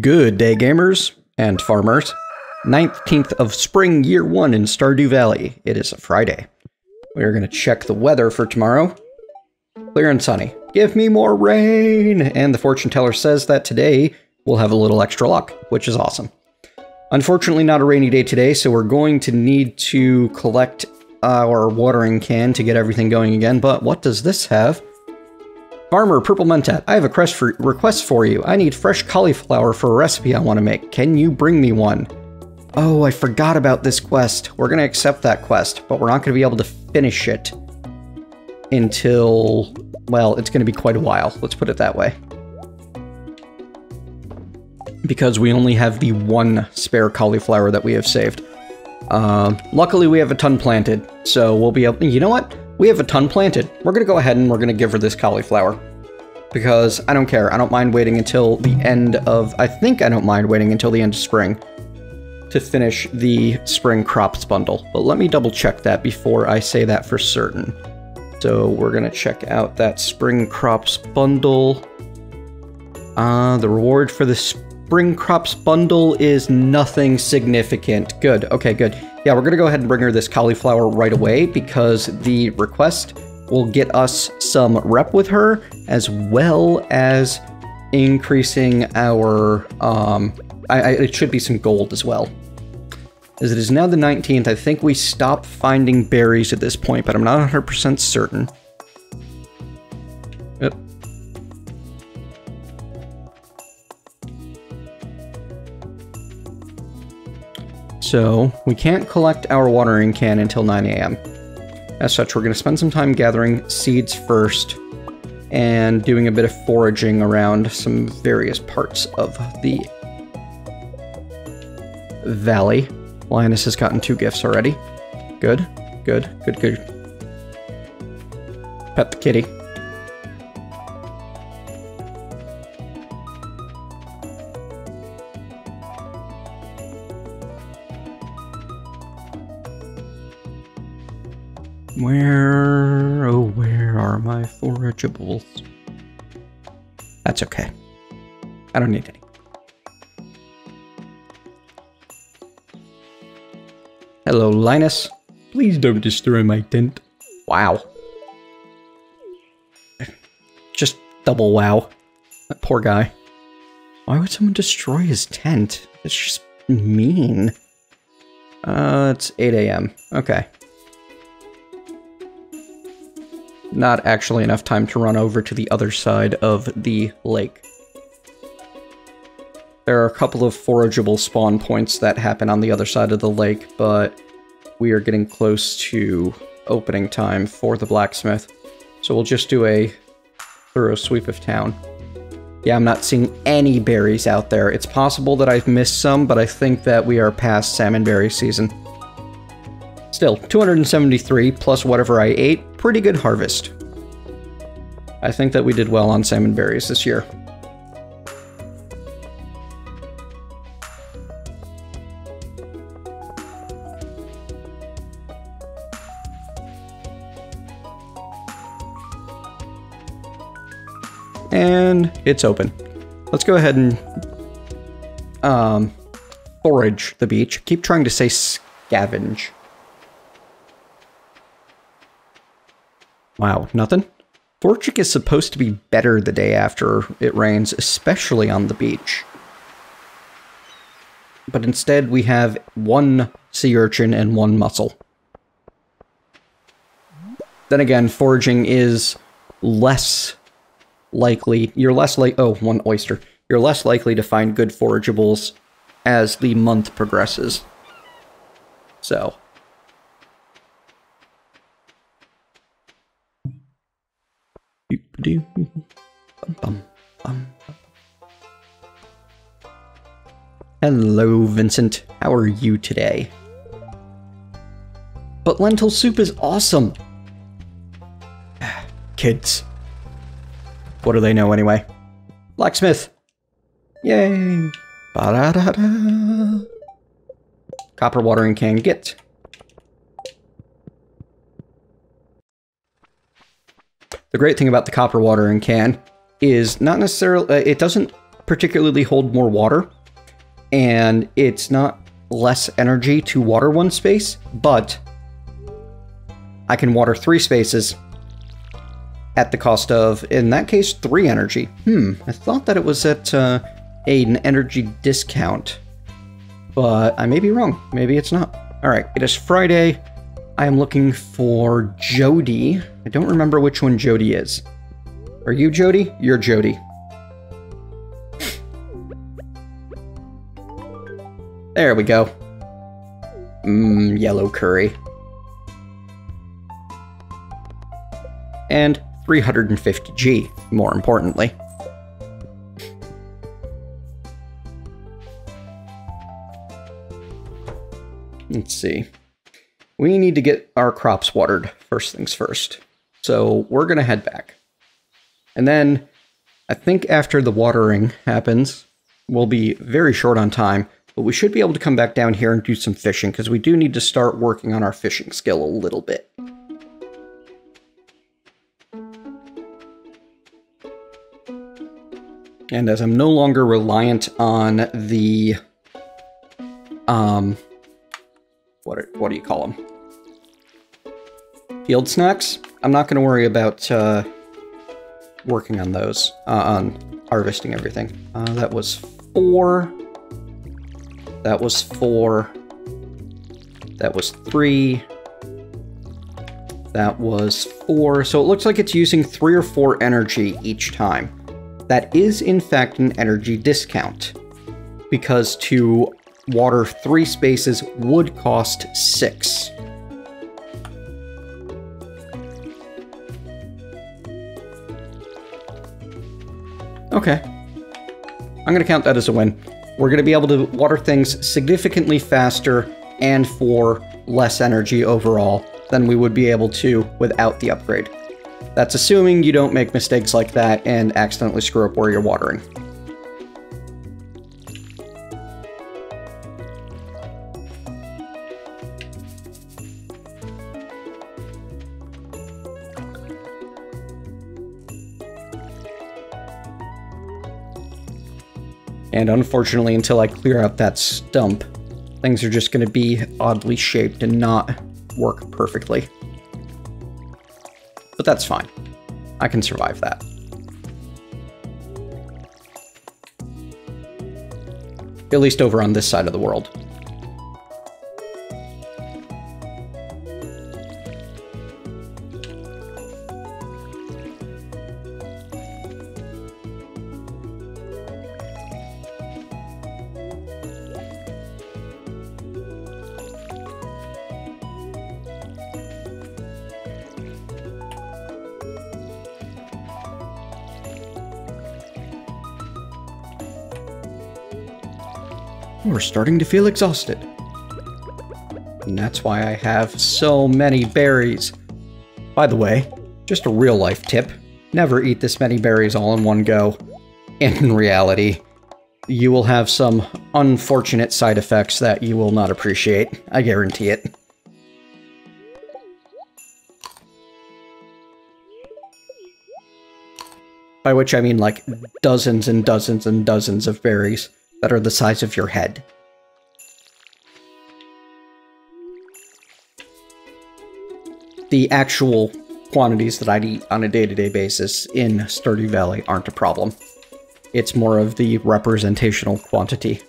Good day, gamers and farmers. 19th of spring, year one in Stardew Valley. It is a Friday. We are going to check the weather for tomorrow. Clear and sunny. Give me more rain! And the fortune teller says that today we'll have a little extra luck, which is awesome. Unfortunately, not a rainy day today, so we're going to need to collect our watering can to get everything going again. But what does this have? Farmer Purple Mentat, I have a for, request for you. I need fresh cauliflower for a recipe I want to make. Can you bring me one? Oh, I forgot about this quest. We're going to accept that quest, but we're not going to be able to finish it until, well, it's going to be quite a while. Let's put it that way. Because we only have the one spare cauliflower that we have saved. Uh, luckily, we have a ton planted, so we'll be able... You know what? We have a ton planted. We're going to go ahead and we're going to give her this cauliflower. Because I don't care. I don't mind waiting until the end of... I think I don't mind waiting until the end of spring to finish the spring crops bundle. But let me double check that before I say that for certain. So we're going to check out that spring crops bundle. Uh, the reward for the spring crops bundle is nothing significant. Good. Okay, good. Yeah, we're to go ahead and bring her this cauliflower right away because the request will get us some rep with her as well as increasing our, um, I, I, it should be some gold as well. As it is now the 19th, I think we stop finding berries at this point, but I'm not 100% certain. So, we can't collect our watering can until 9 a.m. As such, we're going to spend some time gathering seeds first and doing a bit of foraging around some various parts of the valley. Linus has gotten two gifts already. Good, good, good, good. Pet the kitty. Where, oh, where are my forageables? That's okay. I don't need any. Hello, Linus. Please don't destroy my tent. Wow. Just double wow. That poor guy. Why would someone destroy his tent? It's just mean. Uh, it's 8 a.m. Okay. Not actually enough time to run over to the other side of the lake. There are a couple of forageable spawn points that happen on the other side of the lake, but we are getting close to opening time for the blacksmith. So we'll just do a thorough sweep of town. Yeah, I'm not seeing any berries out there. It's possible that I've missed some, but I think that we are past salmon berry season. Still, 273 plus whatever I ate, pretty good harvest. I think that we did well on salmon berries this year. And it's open. Let's go ahead and um, forage the beach. Keep trying to say scavenge. Wow, nothing? Foraging is supposed to be better the day after it rains, especially on the beach. But instead we have one sea urchin and one mussel. Then again, foraging is less likely, you're less like, oh, one oyster. You're less likely to find good forageables as the month progresses. So, Hello, Vincent. How are you today? But lentil soup is awesome! Kids. What do they know anyway? Blacksmith! Yay! Ba-da-da-da! Copper watering can get. The great thing about the copper watering can is not necessarily, uh, it doesn't particularly hold more water, and it's not less energy to water one space, but I can water three spaces at the cost of, in that case, three energy. Hmm, I thought that it was at uh, an energy discount, but I may be wrong. Maybe it's not. All right, it is Friday. I am looking for Jodi. I don't remember which one Jodi is. Are you Jodi? You're Jodi. There we go. Mmm, yellow curry. And 350G, more importantly. Let's see. We need to get our crops watered first things first. So we're going to head back. And then I think after the watering happens, we'll be very short on time, but we should be able to come back down here and do some fishing because we do need to start working on our fishing skill a little bit. And as I'm no longer reliant on the, um, what, are, what do you call them? Field snacks? I'm not going to worry about, uh, working on those, uh, on harvesting everything. Uh, that was four. That was four. That was three. That was four. So it looks like it's using three or four energy each time that is in fact an energy discount, because to water three spaces would cost six. Okay. I'm going to count that as a win. We're going to be able to water things significantly faster and for less energy overall than we would be able to without the upgrade. That's assuming you don't make mistakes like that and accidentally screw up where you're watering. And unfortunately, until I clear out that stump, things are just going to be oddly shaped and not work perfectly but that's fine. I can survive that. At least over on this side of the world. We're starting to feel exhausted. And that's why I have so many berries. By the way, just a real life tip. Never eat this many berries all in one go. In reality, you will have some unfortunate side effects that you will not appreciate. I guarantee it. By which I mean like dozens and dozens and dozens of berries that are the size of your head. The actual quantities that I'd eat on a day-to-day -day basis in Stardew Valley aren't a problem. It's more of the representational quantity.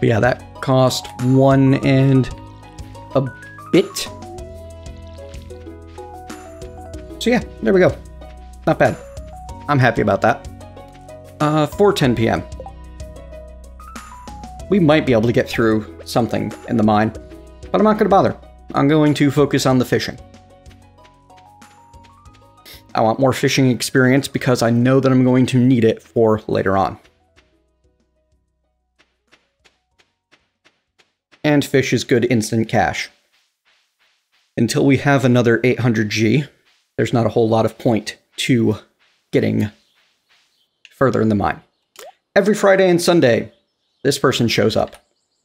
But yeah, that cost one and a bit. So yeah, there we go. Not bad. I'm happy about that. Uh, 4.10 p.m. We might be able to get through something in the mine, but I'm not going to bother. I'm going to focus on the fishing. I want more fishing experience because I know that I'm going to need it for later on. And fish is good instant cash. Until we have another 800G, there's not a whole lot of point to getting further in the mine. Every Friday and Sunday, this person shows up.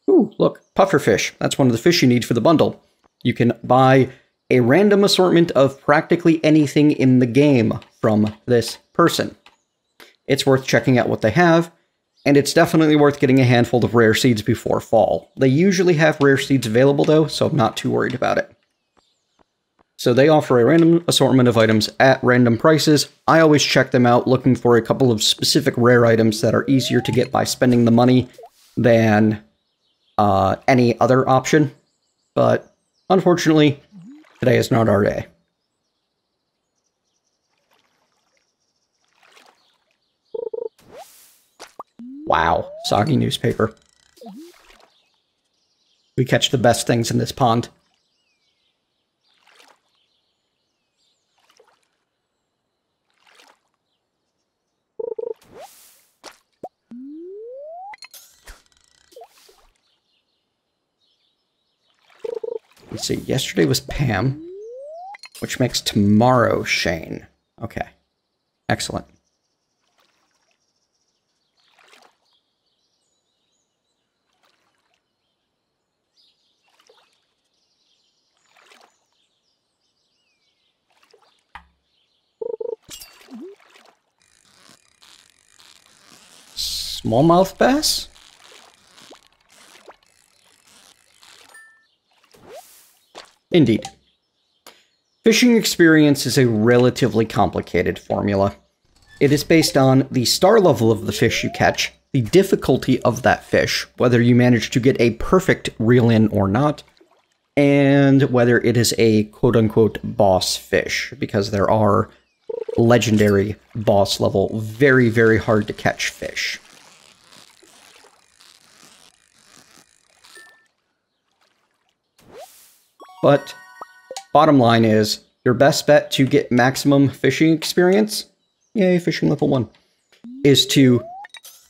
Ooh, look, pufferfish. That's one of the fish you need for the bundle. You can buy a random assortment of practically anything in the game from this person. It's worth checking out what they have, and it's definitely worth getting a handful of rare seeds before fall. They usually have rare seeds available though, so I'm not too worried about it. So they offer a random assortment of items at random prices. I always check them out looking for a couple of specific rare items that are easier to get by spending the money than uh, any other option. But unfortunately, today is not our day. Wow, soggy newspaper. We catch the best things in this pond. Let's see, yesterday was Pam, which makes tomorrow Shane. Okay, excellent. Smallmouth bass? Indeed. Fishing experience is a relatively complicated formula. It is based on the star level of the fish you catch, the difficulty of that fish, whether you manage to get a perfect reel in or not, and whether it is a quote unquote boss fish, because there are legendary boss level, very, very hard to catch fish. But bottom line is your best bet to get maximum fishing experience, yay, fishing level 1, is to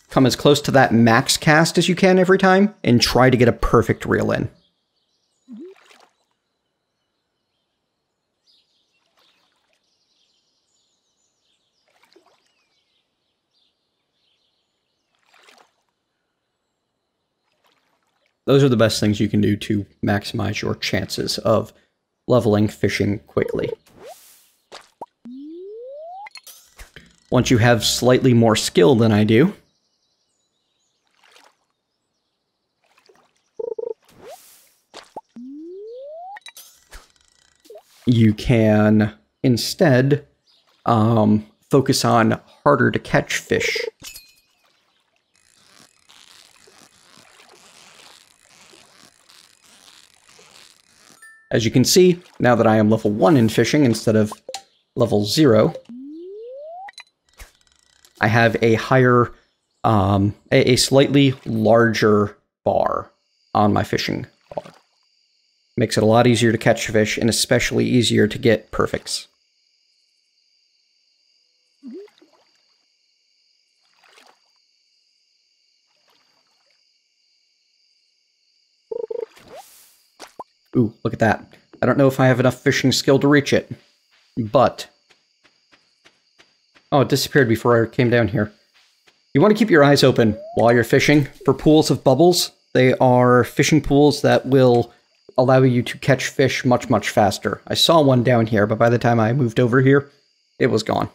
come as close to that max cast as you can every time and try to get a perfect reel in. Those are the best things you can do to maximize your chances of leveling fishing quickly. Once you have slightly more skill than I do, you can instead um, focus on harder to catch fish As you can see, now that I am level 1 in fishing instead of level 0, I have a higher, um, a, a slightly larger bar on my fishing bar. Makes it a lot easier to catch fish and especially easier to get perfects. Ooh, look at that. I don't know if I have enough fishing skill to reach it. But... Oh, it disappeared before I came down here. You want to keep your eyes open while you're fishing for pools of bubbles. They are fishing pools that will allow you to catch fish much, much faster. I saw one down here, but by the time I moved over here, it was gone.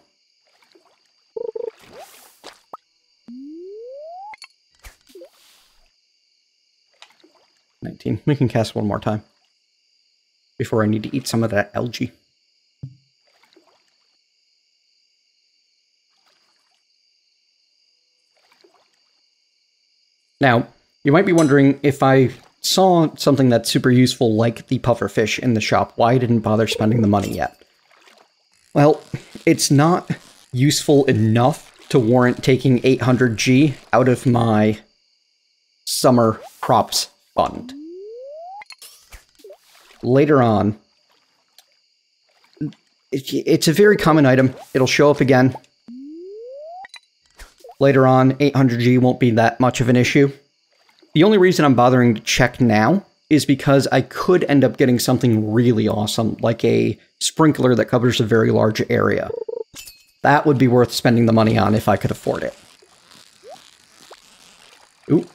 Nineteen. We can cast one more time before I need to eat some of that algae. Now, you might be wondering if I saw something that's super useful like the puffer fish in the shop, why I didn't bother spending the money yet. Well, it's not useful enough to warrant taking 800G out of my summer props fund later on, it's a very common item. It'll show up again. Later on, 800G won't be that much of an issue. The only reason I'm bothering to check now is because I could end up getting something really awesome, like a sprinkler that covers a very large area. That would be worth spending the money on if I could afford it. Ooh.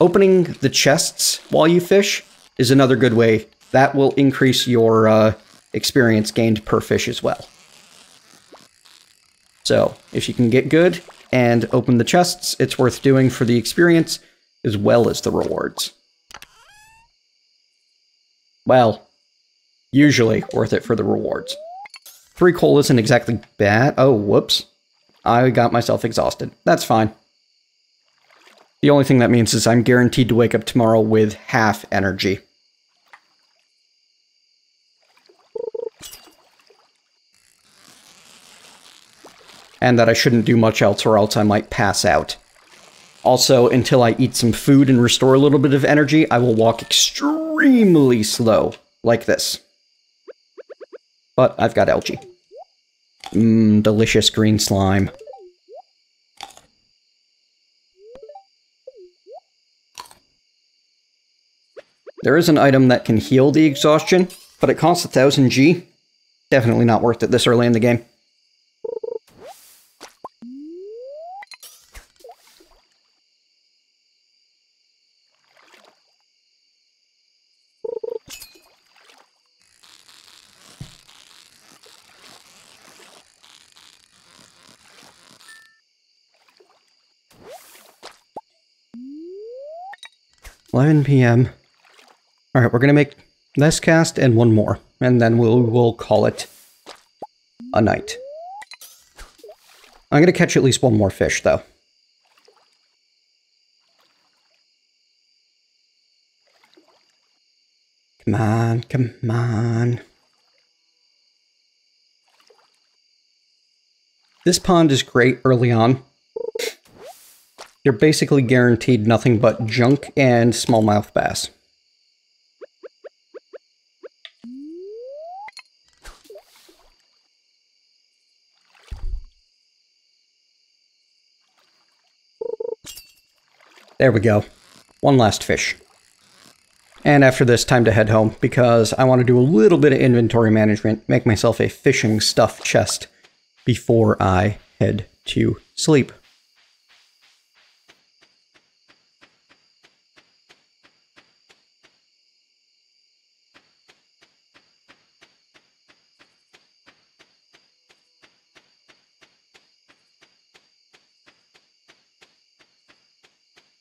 Opening the chests while you fish is another good way. That will increase your uh, experience gained per fish as well. So, if you can get good and open the chests, it's worth doing for the experience as well as the rewards. Well, usually worth it for the rewards. Three coal isn't exactly bad. Oh, whoops. I got myself exhausted. That's fine. The only thing that means is I'm guaranteed to wake up tomorrow with half energy. And that I shouldn't do much else or else I might pass out. Also, until I eat some food and restore a little bit of energy, I will walk extremely slow, like this. But I've got algae. Mmm, delicious green slime. There is an item that can heal the exhaustion, but it costs 1000 G. Definitely not worth it this early in the game. PM. All right, we're going to make this cast and one more, and then we'll, we'll call it a night. I'm going to catch at least one more fish, though. Come on, come on. This pond is great early on. You're basically guaranteed nothing but junk and smallmouth bass. There we go. One last fish. And after this, time to head home, because I want to do a little bit of inventory management, make myself a fishing stuff chest before I head to sleep.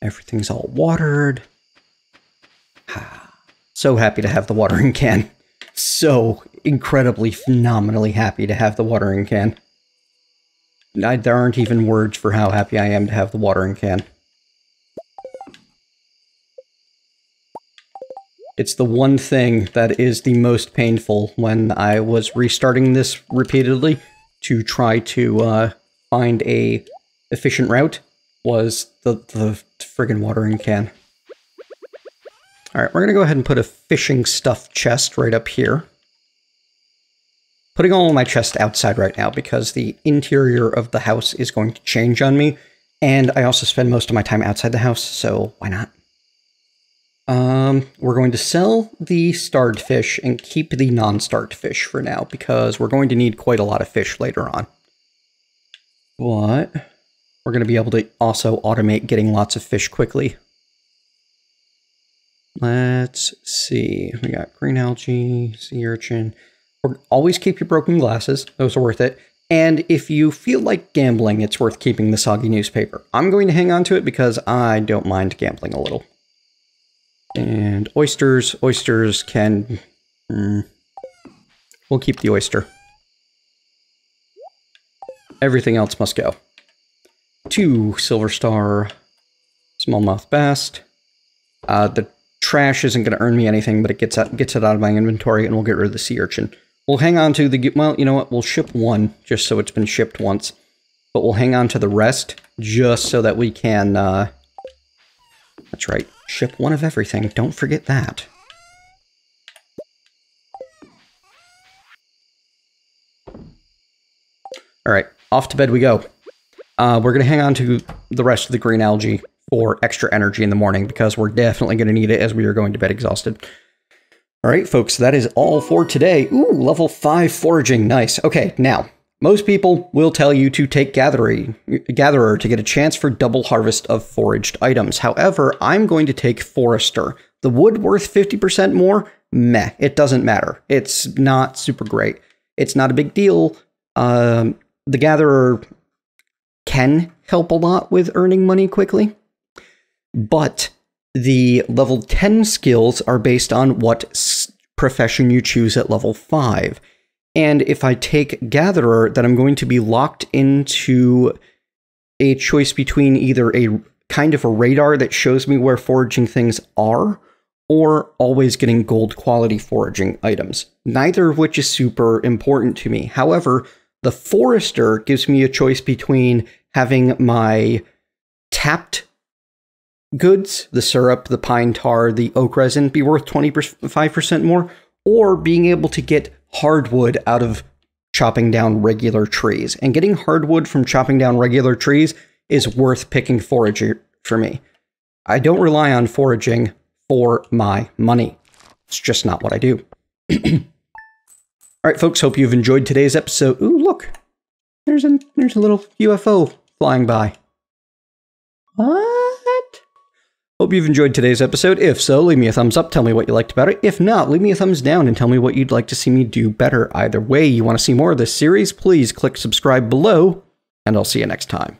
Everything's all watered. so happy to have the watering can. So incredibly, phenomenally happy to have the watering can. I, there aren't even words for how happy I am to have the watering can. It's the one thing that is the most painful when I was restarting this repeatedly to try to uh, find a efficient route was the, the friggin' watering can. Alright, we're gonna go ahead and put a fishing stuff chest right up here. Putting all of my chests outside right now because the interior of the house is going to change on me, and I also spend most of my time outside the house, so why not? Um, we're going to sell the starred fish and keep the non-starred fish for now because we're going to need quite a lot of fish later on. What? We're going to be able to also automate getting lots of fish quickly. Let's see. We got green algae, sea urchin. Always keep your broken glasses. Those are worth it. And if you feel like gambling, it's worth keeping the soggy newspaper. I'm going to hang on to it because I don't mind gambling a little. And oysters. Oysters can... Mm, we'll keep the oyster. Everything else must go two Silver Star Smallmouth Bass. Uh, the trash isn't going to earn me anything, but it gets out, gets it out of my inventory, and we'll get rid of the sea urchin. We'll hang on to the... Well, you know what? We'll ship one, just so it's been shipped once. But we'll hang on to the rest, just so that we can... Uh, that's right. Ship one of everything. Don't forget that. All right, off to bed we go. Uh, we're going to hang on to the rest of the green algae for extra energy in the morning because we're definitely going to need it as we are going to bed exhausted. All right, folks, that is all for today. Ooh, level 5 foraging. Nice. Okay, now, most people will tell you to take Gatherer to get a chance for double harvest of foraged items. However, I'm going to take Forester. The wood worth 50% more? Meh, it doesn't matter. It's not super great. It's not a big deal. Um, the Gatherer can help a lot with earning money quickly, but the level 10 skills are based on what profession you choose at level 5. And if I take Gatherer, then I'm going to be locked into a choice between either a kind of a radar that shows me where foraging things are, or always getting gold quality foraging items, neither of which is super important to me. However, the Forester gives me a choice between having my tapped goods, the syrup, the pine tar, the oak resin, be worth 25% more, or being able to get hardwood out of chopping down regular trees. And getting hardwood from chopping down regular trees is worth picking foraging for me. I don't rely on foraging for my money. It's just not what I do. All right, folks, hope you've enjoyed today's episode. Ooh, look. There's a there's a little UFO flying by. What? Hope you've enjoyed today's episode. If so, leave me a thumbs up, tell me what you liked about it. If not, leave me a thumbs down and tell me what you'd like to see me do better. Either way, you want to see more of this series, please click subscribe below, and I'll see you next time.